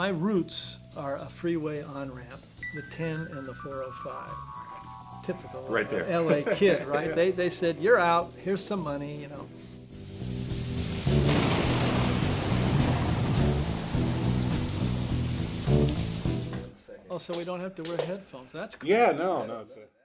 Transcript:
my roots are a freeway on-ramp, the 10 and the 405. Typical Right there. LA kid, right? They, they said, you're out, here's some money, you know. Oh, so we don't have to wear headphones. That's cool. Yeah, no, no, it's a.